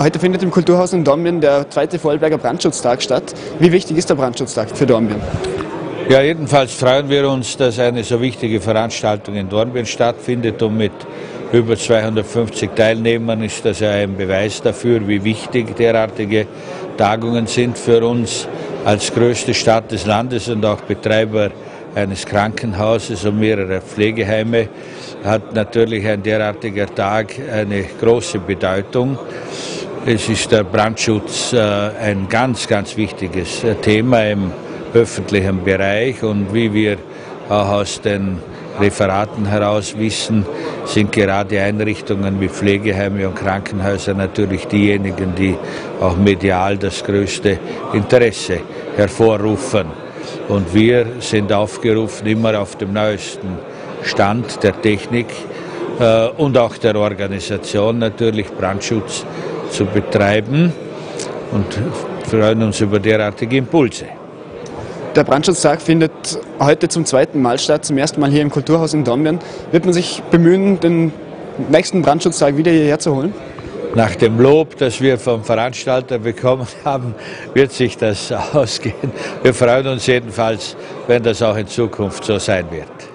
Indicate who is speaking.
Speaker 1: Heute findet im Kulturhaus in Dornbirn der zweite Vorarlberger Brandschutztag statt. Wie wichtig ist der Brandschutztag für Dornbirn?
Speaker 2: Ja, jedenfalls freuen wir uns, dass eine so wichtige Veranstaltung in Dornbirn stattfindet und mit über 250 Teilnehmern ist das ja ein Beweis dafür, wie wichtig derartige Tagungen sind für uns als größte Stadt des Landes und auch Betreiber eines Krankenhauses und mehrerer Pflegeheime hat natürlich ein derartiger Tag eine große Bedeutung. Es ist der Brandschutz äh, ein ganz, ganz wichtiges äh, Thema im öffentlichen Bereich und wie wir auch aus den Referaten heraus wissen, sind gerade Einrichtungen wie Pflegeheime und Krankenhäuser natürlich diejenigen, die auch medial das größte Interesse hervorrufen. Und wir sind aufgerufen, immer auf dem neuesten Stand der Technik äh, und auch der Organisation natürlich Brandschutz zu betreiben und freuen uns über derartige Impulse.
Speaker 1: Der Brandschutztag findet heute zum zweiten Mal statt, zum ersten Mal hier im Kulturhaus in Dornbirn. Wird man sich bemühen, den nächsten Brandschutztag wieder hierher zu holen?
Speaker 2: Nach dem Lob, das wir vom Veranstalter bekommen haben, wird sich das ausgehen. Wir freuen uns jedenfalls, wenn das auch in Zukunft so sein wird.